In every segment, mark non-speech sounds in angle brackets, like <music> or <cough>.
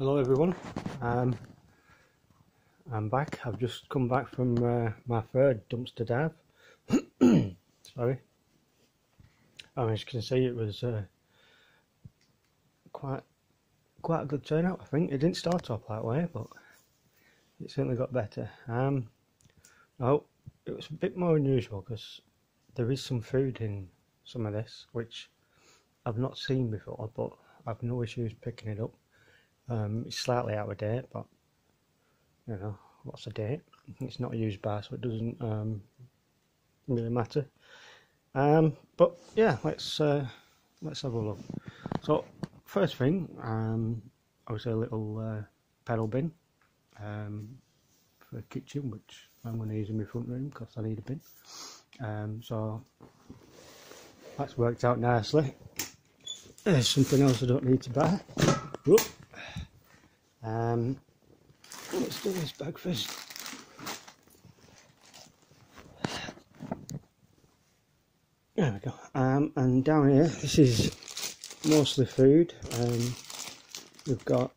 Hello everyone, um, I'm back. I've just come back from uh, my third dumpster dive. <coughs> Sorry. As you can see, it was uh, quite quite a good turnout. I think it didn't start off that way, but it certainly got better. Um, it was a bit more unusual because there is some food in some of this, which I've not seen before, but I've no issues picking it up. Um, it's slightly out of date, but you know, what's the date? It's not a used bar, so it doesn't um, really matter. Um, but yeah, let's uh, let's have a look. So first thing, um, was a little uh, pedal bin um, for the kitchen, which I'm going to use in my front room because I need a bin. Um, so that's worked out nicely. There's something else I don't need to buy. Whoop. Um, let's do this bag first. There we go. Um, and down here, this is mostly food. Um, we've got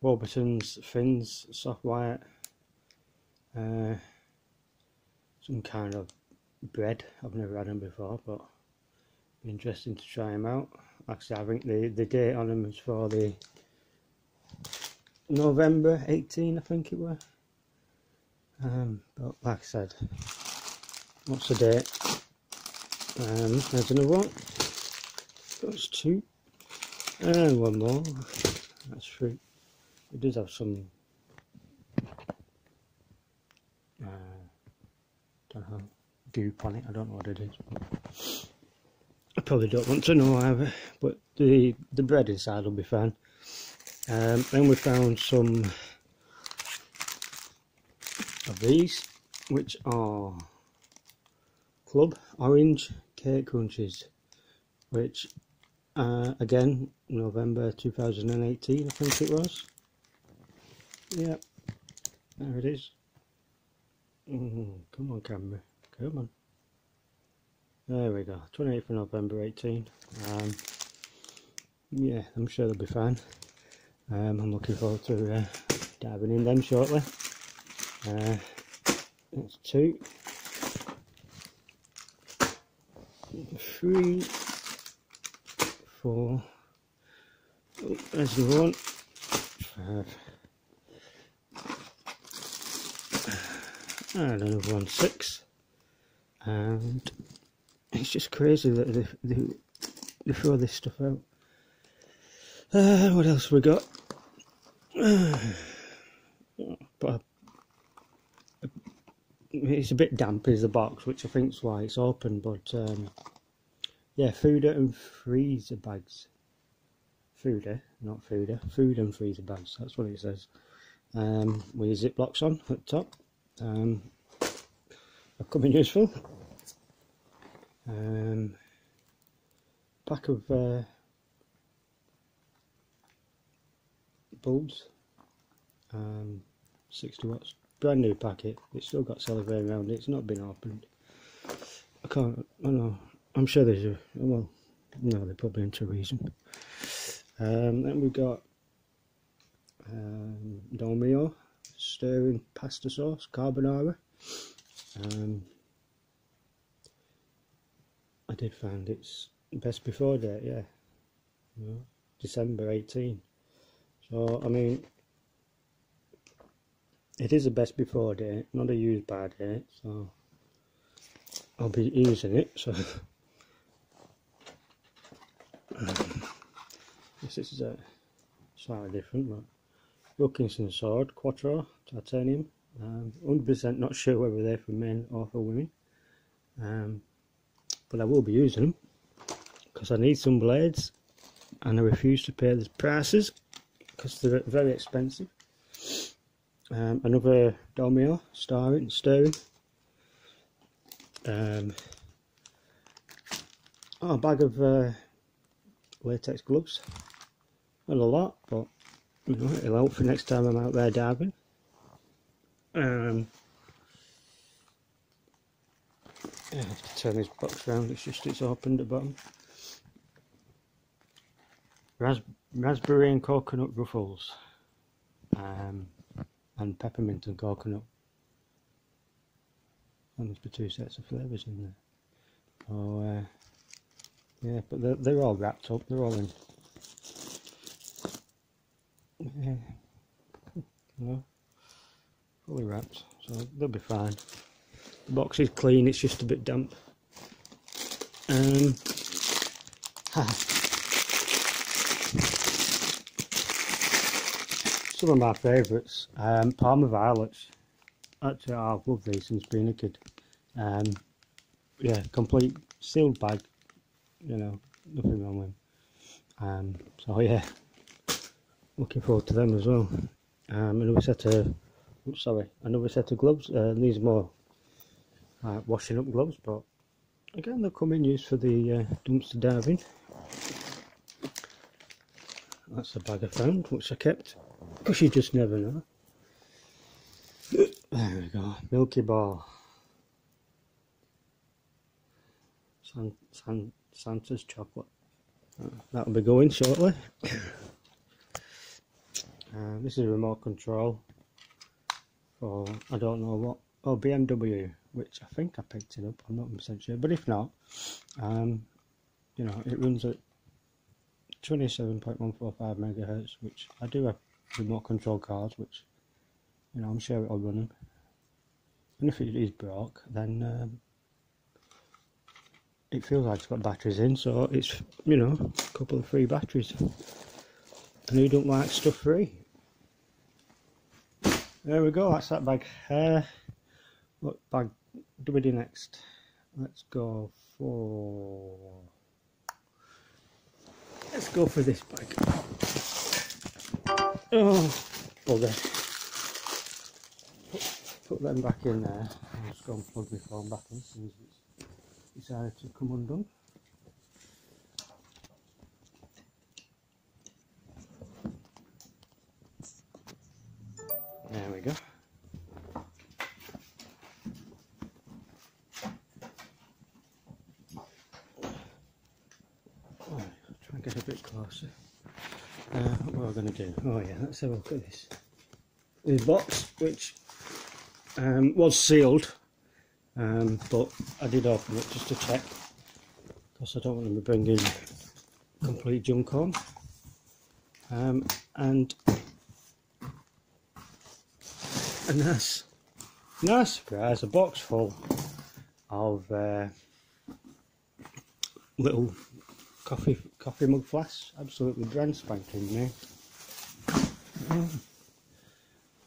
Warburton's fins, soft white, uh, some kind of bread. I've never had them before, but be interesting to try them out. Actually, I think the, the date on them is for the November 18, I think it was. Um, but like I said, what's the date? Um, there's another one. That's two. And one more. That's three. It does have some. Uh, don't know goop on it. I don't know what it is. Probably don't want to know either, but the the bread inside will be fine. Um, then we found some of these, which are Club Orange Cake Crunches, which uh, again November 2018 I think it was. Yep, there it is. Mm, come on camera, come on. There we go, 28th of November 18. Um, yeah, I'm sure they'll be fine. Um, I'm looking forward to uh, diving in them shortly. Uh, that's two, three, four. Oh, there's the one. Five. And another one, six. And it's just crazy that they, they, they throw this stuff out. Uh, what else we got? <sighs> Uh, but it's a bit damp is the box, which I think is why it's open. But um, yeah, food and freezer bags. Fooder, not fooder. Food and freezer bags. That's what it says. Um, with ziplocs on at the top. Um, are coming useful. Um, pack of uh, bulbs, um, 60 watts, brand new packet. It's still got cellophane around it. It's not been opened. I can't. I know. I'm sure there's a well. No, they're probably into reason. Um, then we've got um, Dolmio stirring pasta sauce carbonara. Um, I did find it's best before date, yeah. You know, December 18. So, I mean, it is a best before date, not a used by date, so I'll be using it, so um, <laughs> this is a slightly different, but Wilkinson sword, Quattro, titanium, 100% um, not sure whether they're for men or for women. Um, but I will be using them because I need some blades and I refuse to pay the prices because they're very expensive. Um, another Dolmio stirring, stirring. Um, oh, a bag of uh, latex gloves. Not a lot, but you know, it'll help for next time I'm out there diving. Um, I have to turn this box around, it's just it's open at the bottom. ras raspberry and coconut ruffles, um, and peppermint and coconut. There must be two sets of flavours in there. Oh, uh, yeah, but they're, they're all wrapped up. They're all in. Yeah, no, fully wrapped, so they'll be fine. Box is clean. It's just a bit damp. Um, some of my favourites, um, Parma Violets. Actually, I've loved these since being a kid. Um, yeah, complete sealed bag. You know, nothing wrong with them. Um, so yeah, looking forward to them as well. Um, another set of, sorry, another set of gloves. Uh, these are more uh, washing up gloves, but again, they'll come in use for the uh, dumpster diving. That's the bag I found, which I kept, because you just never know. <coughs> There we go, Milky Bar. San, San, Santa's chocolate. Uh, that'll be going shortly. <coughs> Uh, this is a remote control for I don't know what. Oh, BMW, which I think I picked it up. I'm not percent sure, but if not, um, you know, it runs at 27.145 megahertz, which I do have remote control cars, which you know I'm sure it'll run them. And if it is broke, then um, it feels like it's got batteries in, so it's you know a couple of free batteries. And who don't like stuff free? There we go, that's that bag. Uh, what bag do we do next? Let's go for. Let's go for this bag. Oh, bugger. Put, put them back in there. I'll just go and plug my phone back in since it's decided to come undone. Going to do? Oh yeah, let's have a look at this. This box, which um, was sealed, um, but I did open it just to check, because I don't want to be bringing complete junk on. Um, and a nice, nice surprise, a box full of uh, little coffee coffee mug flasks, absolutely brand spanking new. Oh,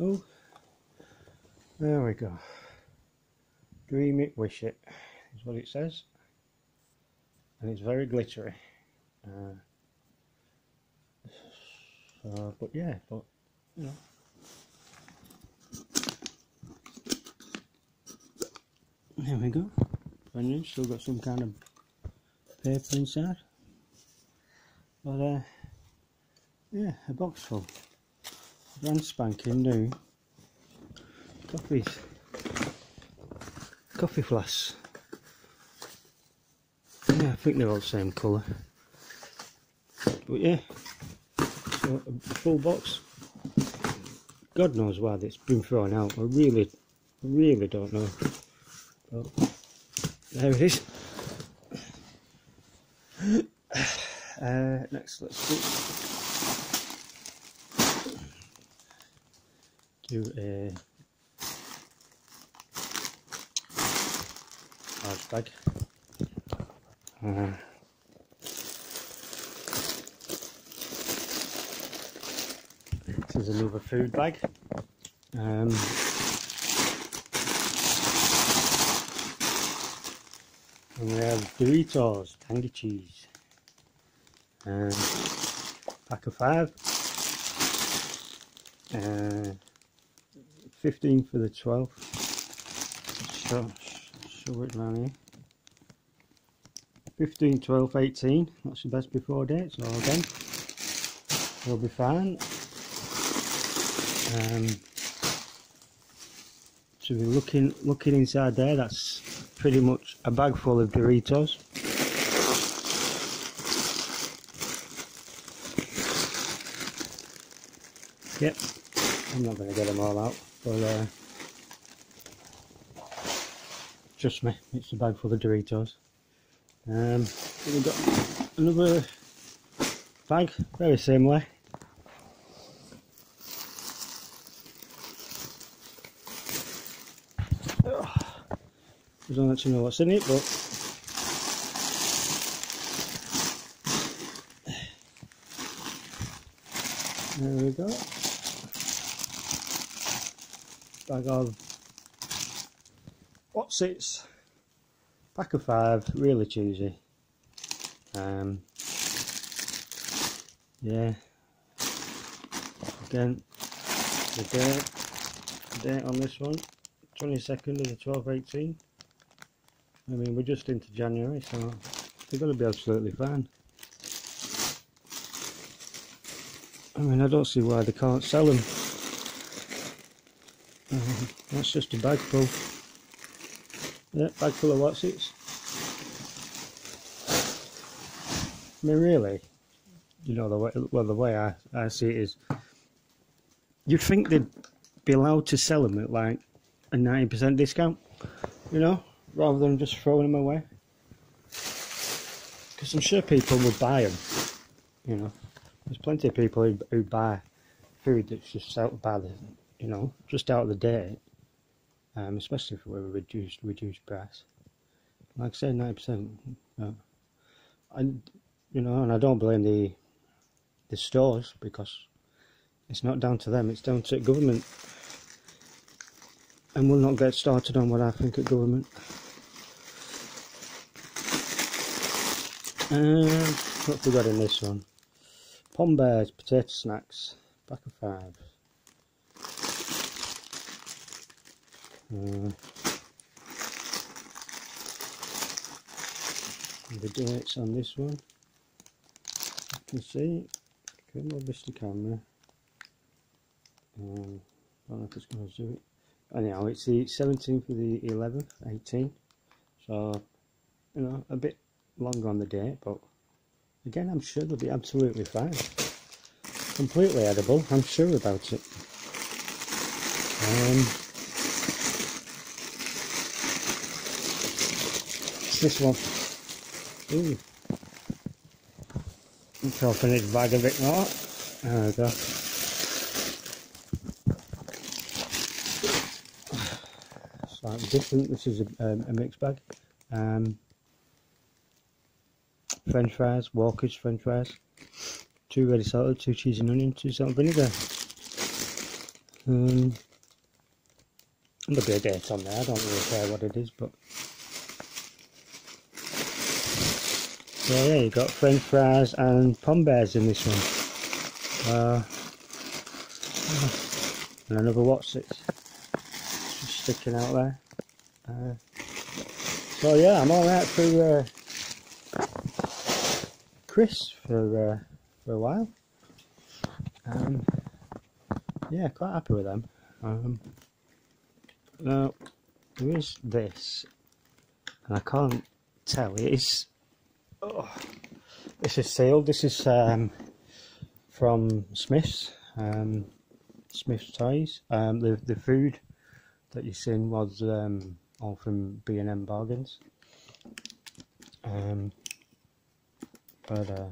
oh, there we go. Dream it, wish it, is what it says, and it's very glittery. Uh, so, but yeah, but you know. There we go. New, still got some kind of paper inside. But uh, yeah, a box full. Brand spanking new coffees. Coffee flasks. Yeah, I think they're all the same colour. But yeah, so a full box. God knows why it's been thrown out. I really, really don't know. But there it is. <sighs> Uh, next, let's do, do a large bag. This is another food bag. Um, and we have Doritos, tangy cheese. Um, pack of five. Uh, 15 for the 12. Show, show it around here. 15, 12, 18. That's the best before date, so again, we'll be fine. Um, so we're looking looking inside there. That's pretty much a bag full of Doritos. Yep, I'm not going to get them all out, but uh, trust me, it's a bag full of Doritos. Um, we've got another bag, very similar. <sighs> I don't actually know what's in it, but <sighs> there we go. Bag of Wotsit? Pack of five, really cheesy. Um, yeah. Again, the date, date on this one, 22nd of the 1218. I mean, we're just into January, so they're going to be absolutely fine. I mean, I don't see why they can't sell them. Uh, that's just a bag full. Yeah, bag full of Wotsit? I mean, really, you know, the way, well, the way I, I see it is, you'd think they'd be allowed to sell them at like a 90% discount, you know? rather than just throwing them away. Because I'm sure people would buy them, you know. There's plenty of people who, who buy food that's just out by the, you know, just out of the date, um, especially if we're reduced reduced price. Like I say, ninety percent. You and you know, and I don't blame the the stores because it's not down to them; it's down to government and we'll not get started on what I think of government. And what have we got in this one? Pom Bears, potato snacks, pack of five. The dates on this one, you can see, on Mr Camera, um, I don't know if it's going to do it, anyhow it's the 17th of the 11th 18 so you know a bit long on the date but again I'm sure they'll be absolutely fine. Completely edible I'm sure about it. Um, this one Ooh. Let's open its bag a bit more there we go slightly different. This is a, um, a mixed bag. Um, French fries, Walker's French fries, two ready salted, two cheese and onion, two salt and vinegar. Um, there'll be a date on there. I don't really care what it is, but yeah, yeah, you got French fries and pom bears in this one. Uh, and another what's it? Just sticking out there. Uh, so yeah, I'm alright for uh, Chris for uh, for a while. Um, yeah, quite happy with them. Um, now there is this, and I can't tell. It is. Oh, this is sealed. This is um, from Smyths. Um, Smyth's Toys. Um, the the food that you seen was um, all from B&M Bargains. Um, but uh,